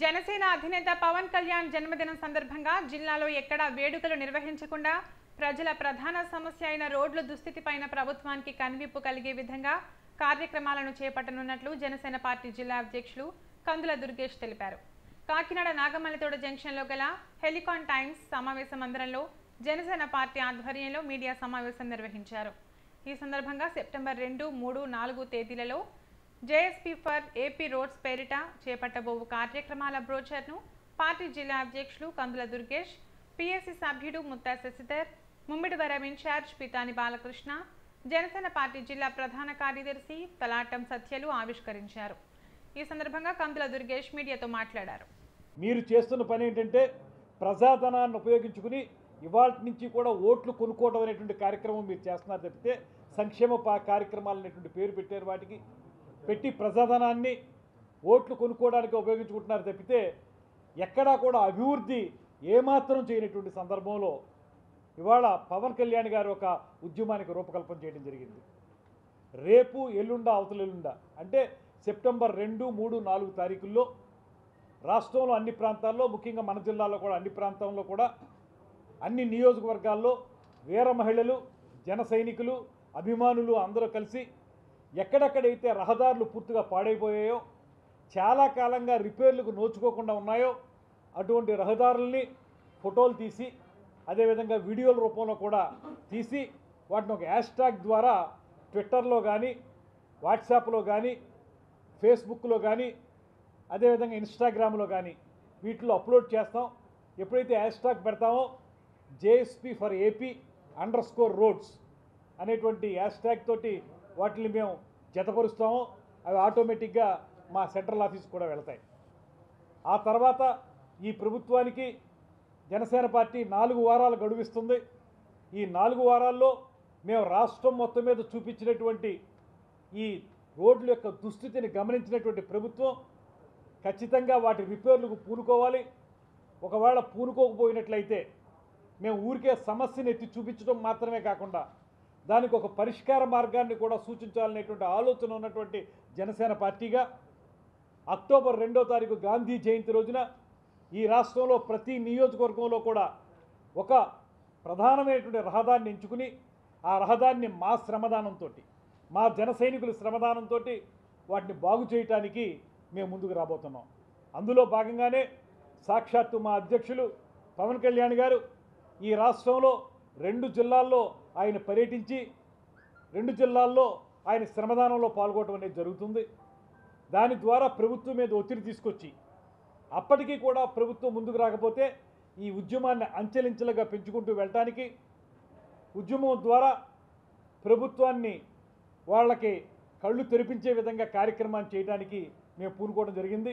జనసేన అధినేత పవన్ కళ్యాణ్ జన్మదినం సందర్భంగా జిల్లాలో ఎక్కడా వేడుకలు నిర్వహించకుండా ప్రజల ప్రధాన సమస్య అయిన రోడ్ల దుస్థితిపైన ప్రభుత్వానికి కనువిప్పు కలిగే విధంగా కార్యక్రమాలను చేపట్టనున్నట్లు జనసేన పార్టీ జిల్లా అధ్యక్షులు కందుల దుర్గేష్ తెలిపారు. కాకినాడ నాగమల్లితోట జంక్షన్లో గల హెలికాన్ టైమ్స్ సమావేశ మందిరంలో జనసేన పార్టీ ఆధ్వర్యంలో మీడియా సమావేశం నిర్వహించారు. ఈ సందర్భంగా సెప్టెంబర్ రెండు మూడు నాలుగు తేదీలలో జేఎస్పీ ఫర్ ఏపీ రోడ్స్ పేరిట చేపట్టబోవు కార్యక్రమాల బ్రోచర్ను పార్టీ జిల్లా అధ్యక్షులు కందుల దుర్గేష్ పిఎస్సి సభ్యుడు Mutha Sasidhar Mummidivaram in charge Pithani Balakrishna Janasena party జిల్లా ప్రధాన కార్యదర్శి తలాటం సత్యలు ఆవిష్కరించారు. ఈ సందర్భంగా కందుల దుర్గేష్ మీడియాతో మాట్లాడారు. మీరు చేస్తున్న పని ఏంటంటే ప్రజాధనాన్ని ఉపయోగించుకుని ఇవాళ నుంచి కూడా ఓట్లు కొనుక్కోవడం అనేటువంటి కార్యక్రమం మీరు చేస్తున్నారు తప్పితే సంక్షేమ పా- కార్యక్రమాలు అనేటువంటి పేరు పెట్టారు వాటికి. పెట్టి ప్రజాధనాన్ని ఓట్లు కొనుక్కోవడానికి ఉపయోగించుకుంటున్నారు తప్పితే ఎక్కడా కూడా అభివృద్ధి ఏమాత్రం చేయనటువంటి సందర్భంలో ఇవాళ పవన్ కళ్యాణ్ గారు ఒక ఉద్యమానికి రూపకల్పన చేయడం జరిగింది. రేపు ఎల్లుండ అవతల ఎల్లుండ అంటే సెప్టెంబర్ రెండు మూడు నాలుగు తారీఖుల్లో రాష్ట్రంలో అన్ని ప్రాంతాల్లో ముఖ్యంగా మన జిల్లాలో కూడా అన్ని ప్రాంతాల్లో కూడా అన్ని నియోజకవర్గాల్లో వీర మహిళలు జన సైనికులు అభిమానులు అందరూ కలిసి ఎక్కడెక్కడైతే రహదారులు పూర్తిగా పాడైపోయాయో చాలా కాలంగా రిపేర్లకు నోచుకోకుండా ఉన్నాయో అటువంటి రహదారుల్ని ఫోటోలు తీసి అదేవిధంగా వీడియోల రూపంలో కూడా తీసి వాటిని ఒక హ్యాష్ ట్యాగ్ ద్వారా ట్విట్టర్లో కానీ వాట్సాప్లో కానీ ఫేస్బుక్లో కానీ అదేవిధంగా ఇన్స్టాగ్రామ్లో కానీ వీటిలో అప్లోడ్ చేస్తాం. ఎప్పుడైతే హ్యాష్ ట్యాగ్ పెడతామో JSP for AP under score roads అనేటువంటి హ్యాష్ ట్యాగ్ తోటి వాటిని మేము జతపరుస్తాము. అవి ఆటోమేటిక్గా మా సెంట్రల్ ఆఫీస్ కూడా వెళతాయి. ఆ తర్వాత ఈ ప్రభుత్వానికి జనసేన పార్టీ నాలుగు వారాలు గడువిస్తుంది. ఈ నాలుగు వారాల్లో మేము రాష్ట్రం మొత్తం మీద చూపించినటువంటి ఈ రోడ్ల యొక్క దుస్థితిని గమనించినటువంటి ప్రభుత్వం ఖచ్చితంగా వాటి రిపేర్లకు పూనుకోవాలి. ఒకవేళ పూనుకోకపోయినట్లయితే మేము ఊరికే సమస్యను ఎత్తి చూపించడం మాత్రమే కాకుండా దానికి ఒక పరిష్కార మార్గాన్ని కూడా సూచించాలనేటువంటి ఆలోచన ఉన్నటువంటి జనసేన పార్టీగా అక్టోబర్ రెండో తారీఖు గాంధీ జయంతి రోజున ఈ రాష్ట్రంలో ప్రతి నియోజకవర్గంలో కూడా ఒక ప్రధానమైనటువంటి రహదారిని ఎంచుకుని ఆ రహదారిని మా శ్రమదానంతో మా జన సైనికుల శ్రమదానంతో వాటిని బాగు చేయటానికి మేము ముందుకు రాబోతున్నాం. అందులో భాగంగానే సాక్షాత్తు మా అధ్యక్షులు పవన్ కళ్యాణ్ గారు ఈ రాష్ట్రంలో రెండు జిల్లాల్లో ఆయన పర్యటించి రెండు జిల్లాల్లో ఆయన శ్రమదానంలో పాల్గొనడం అనేది జరుగుతుంది. దాని ద్వారా ప్రభుత్వం మీద ఒత్తిడి తీసుకొచ్చి అప్పటికీ కూడా ప్రభుత్వం ముందుకు రాకపోతే ఈ ఉద్యమాన్ని అంచెలించెలుగా పెంచుకుంటూ వెళ్ళటానికి ఉద్యమం ద్వారా ప్రభుత్వాన్ని వాళ్ళకి కళ్ళు తెరిపించే విధంగా కార్యక్రమాన్ని చేయడానికి మేము పూనుకోవడం జరిగింది.